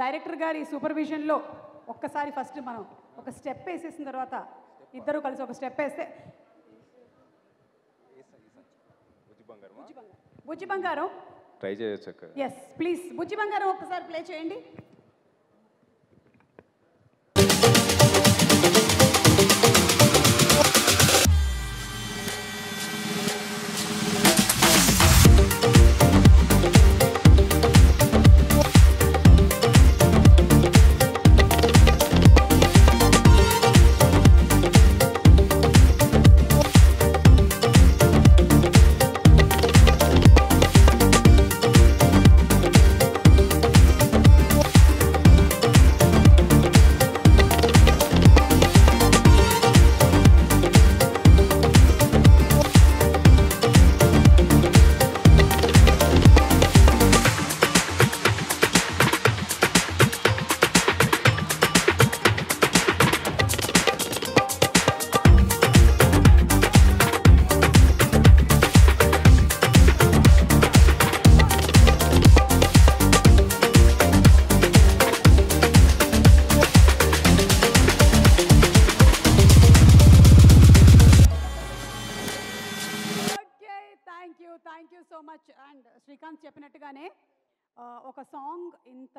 Director గారి సూపర్విజన్లో ఒక్కసారి first మనం ఒక స్టెప్ వేసేసిన తర్వాత ఇద్దరు కలిసి ఒక స్టెప్ వేస్తే బుజ్జి బంగారం ట్రై చేయొచ్చు ఎస్ ప్లీజ్ బుజ్జి బంగారం ఒక్కసారి ప్లే చేయండి. You thank you so much and Srikanth చెప్పినట్టుగానే ఆ, ఒక సాంగ్ ఇంత